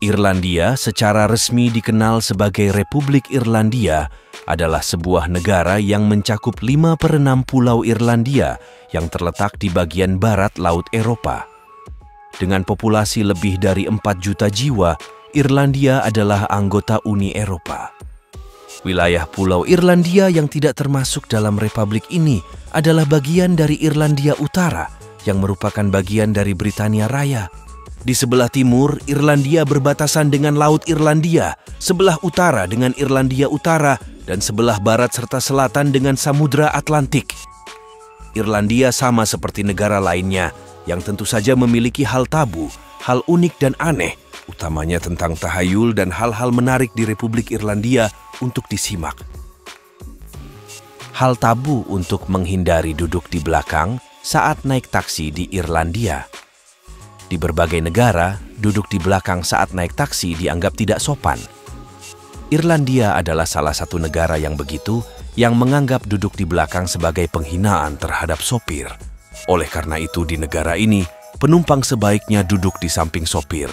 Irlandia secara resmi dikenal sebagai Republik Irlandia adalah sebuah negara yang mencakup 5 per 6 pulau Irlandia yang terletak di bagian barat Laut Eropa. Dengan populasi lebih dari 4 juta jiwa, Irlandia adalah anggota Uni Eropa. Wilayah Pulau Irlandia yang tidak termasuk dalam republik ini adalah bagian dari Irlandia Utara yang merupakan bagian dari Britania Raya. Di sebelah timur, Irlandia berbatasan dengan Laut Irlandia, sebelah utara dengan Irlandia Utara, dan sebelah barat serta selatan dengan Samudra Atlantik. Irlandia sama seperti negara lainnya yang tentu saja memiliki hal tabu, hal unik dan aneh, utamanya tentang tahayul dan hal-hal menarik di Republik Irlandia untuk disimak. Hal tabu untuk menghindari duduk di belakang saat naik taksi di Irlandia. Di berbagai negara, duduk di belakang saat naik taksi dianggap tidak sopan. Irlandia adalah salah satu negara yang begitu, yang menganggap duduk di belakang sebagai penghinaan terhadap sopir. Oleh karena itu, di negara ini, penumpang sebaiknya duduk di samping sopir.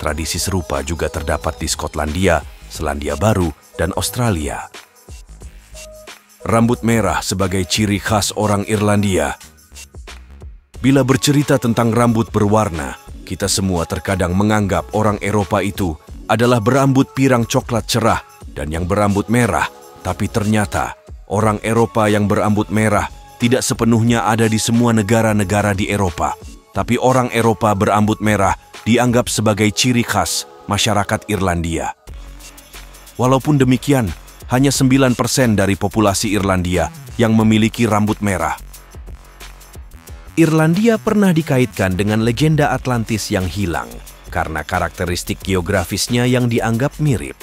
Tradisi serupa juga terdapat di Skotlandia, Selandia Baru, dan Australia. Rambut merah sebagai ciri khas orang Irlandia Bila bercerita tentang rambut berwarna, kita semua terkadang menganggap orang Eropa itu adalah berambut pirang coklat cerah dan yang berambut merah, tapi ternyata orang Eropa yang berambut merah tidak sepenuhnya ada di semua negara-negara di Eropa. Tapi orang Eropa berambut merah dianggap sebagai ciri khas masyarakat Irlandia. Walaupun demikian, hanya 9% dari populasi Irlandia yang memiliki rambut merah. Irlandia pernah dikaitkan dengan legenda Atlantis yang hilang karena karakteristik geografisnya yang dianggap mirip.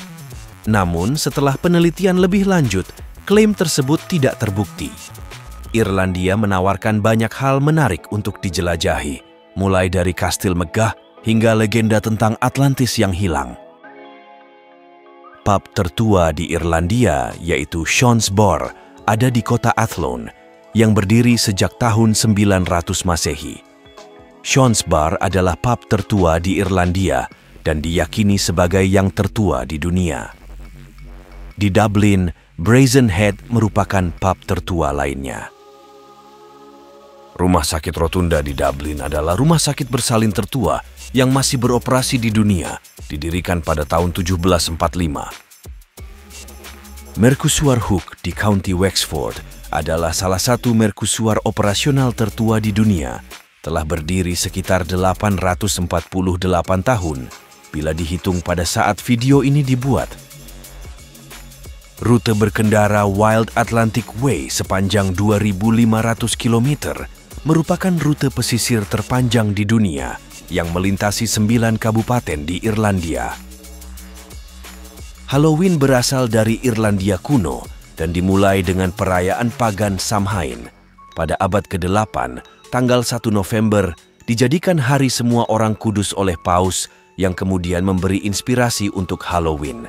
Namun, setelah penelitian lebih lanjut, klaim tersebut tidak terbukti. Irlandia menawarkan banyak hal menarik untuk dijelajahi, mulai dari kastil megah hingga legenda tentang Atlantis yang hilang. Pub tertua di Irlandia, yaitu Sean's Bar, ada di kota Athlone, yang berdiri sejak tahun 900 Masehi. Sean's Bar adalah pub tertua di Irlandia dan diyakini sebagai yang tertua di dunia. Di Dublin, Brazen Head merupakan pub tertua lainnya. Rumah sakit Rotunda di Dublin adalah rumah sakit bersalin tertua yang masih beroperasi di dunia, didirikan pada tahun 1745. Mercusuar Hook di County Wexford adalah salah satu merkusuar operasional tertua di dunia, telah berdiri sekitar 848 tahun bila dihitung pada saat video ini dibuat. Rute berkendara Wild Atlantic Way sepanjang 2.500 km merupakan rute pesisir terpanjang di dunia yang melintasi sembilan kabupaten di Irlandia. Halloween berasal dari Irlandia kuno dan dimulai dengan perayaan pagan Samhain. Pada abad ke-8, tanggal 1 November, dijadikan hari semua orang kudus oleh Paus yang kemudian memberi inspirasi untuk Halloween.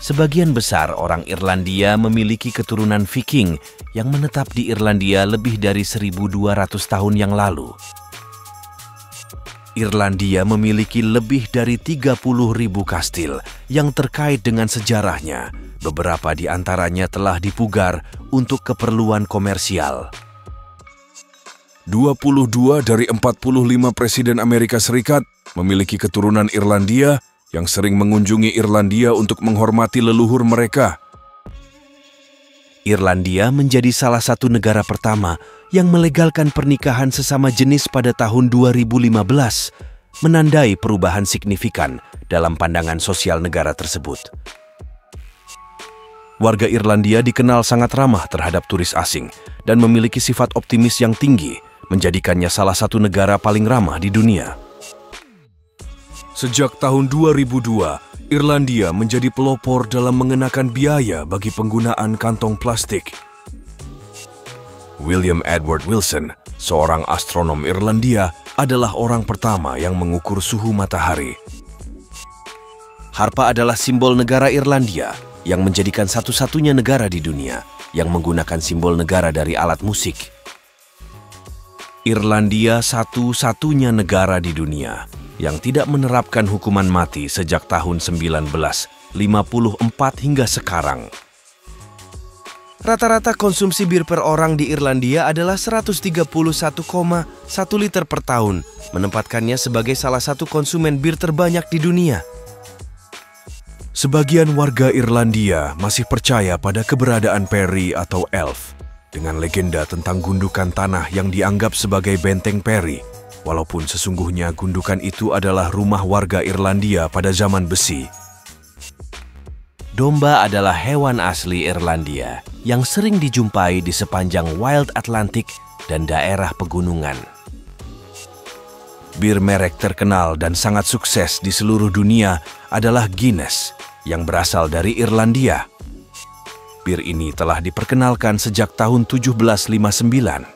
Sebagian besar orang Irlandia memiliki keturunan Viking yang menetap di Irlandia lebih dari 1200 tahun yang lalu. Irlandia memiliki lebih dari 30 ribu kastil yang terkait dengan sejarahnya, Beberapa di antaranya telah dipugar untuk keperluan komersial. 22 dari 45 presiden Amerika Serikat memiliki keturunan Irlandia yang sering mengunjungi Irlandia untuk menghormati leluhur mereka. Irlandia menjadi salah satu negara pertama yang melegalkan pernikahan sesama jenis pada tahun 2015, menandai perubahan signifikan dalam pandangan sosial negara tersebut warga Irlandia dikenal sangat ramah terhadap turis asing dan memiliki sifat optimis yang tinggi, menjadikannya salah satu negara paling ramah di dunia. Sejak tahun 2002, Irlandia menjadi pelopor dalam mengenakan biaya bagi penggunaan kantong plastik. William Edward Wilson, seorang astronom Irlandia, adalah orang pertama yang mengukur suhu matahari. Harpa adalah simbol negara Irlandia yang menjadikan satu-satunya negara di dunia yang menggunakan simbol negara dari alat musik. Irlandia satu-satunya negara di dunia yang tidak menerapkan hukuman mati sejak tahun 1954 hingga sekarang. Rata-rata konsumsi bir per orang di Irlandia adalah 131,1 liter per tahun, menempatkannya sebagai salah satu konsumen bir terbanyak di dunia. Sebagian warga Irlandia masih percaya pada keberadaan peri atau elf, dengan legenda tentang gundukan tanah yang dianggap sebagai benteng peri, walaupun sesungguhnya gundukan itu adalah rumah warga Irlandia pada zaman besi. Domba adalah hewan asli Irlandia yang sering dijumpai di sepanjang Wild Atlantic dan daerah pegunungan. Bir merek terkenal dan sangat sukses di seluruh dunia adalah Guinness yang berasal dari Irlandia. Bir ini telah diperkenalkan sejak tahun 1759.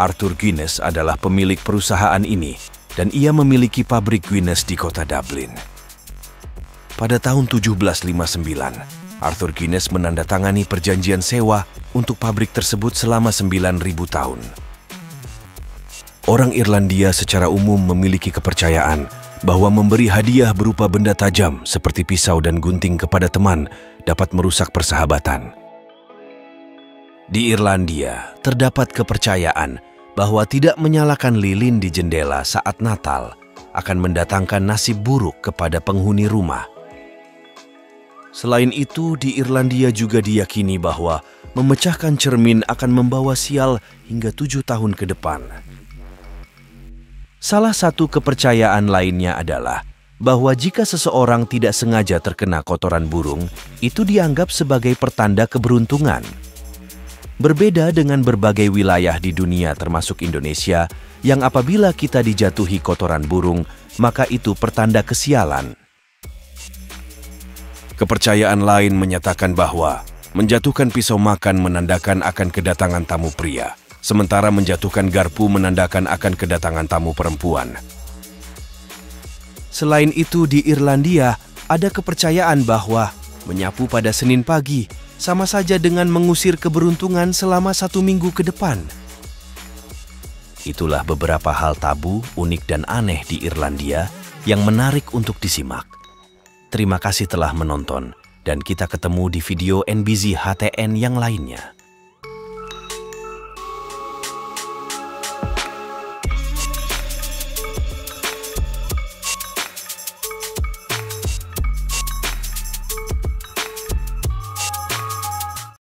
Arthur Guinness adalah pemilik perusahaan ini dan ia memiliki pabrik Guinness di kota Dublin. Pada tahun 1759, Arthur Guinness menandatangani perjanjian sewa untuk pabrik tersebut selama 9.000 tahun. Orang Irlandia secara umum memiliki kepercayaan bahwa memberi hadiah berupa benda tajam seperti pisau dan gunting kepada teman dapat merusak persahabatan. Di Irlandia, terdapat kepercayaan bahwa tidak menyalakan lilin di jendela saat Natal akan mendatangkan nasib buruk kepada penghuni rumah. Selain itu, di Irlandia juga diyakini bahwa memecahkan cermin akan membawa sial hingga tujuh tahun ke depan. Salah satu kepercayaan lainnya adalah bahwa jika seseorang tidak sengaja terkena kotoran burung, itu dianggap sebagai pertanda keberuntungan. Berbeda dengan berbagai wilayah di dunia termasuk Indonesia, yang apabila kita dijatuhi kotoran burung, maka itu pertanda kesialan. Kepercayaan lain menyatakan bahwa menjatuhkan pisau makan menandakan akan kedatangan tamu pria, sementara menjatuhkan garpu menandakan akan kedatangan tamu perempuan. Selain itu di Irlandia ada kepercayaan bahwa menyapu pada Senin pagi sama saja dengan mengusir keberuntungan selama satu minggu ke depan. Itulah beberapa hal tabu, unik dan aneh di Irlandia yang menarik untuk disimak. Terima kasih telah menonton, dan kita ketemu di video NBZ HTN yang lainnya.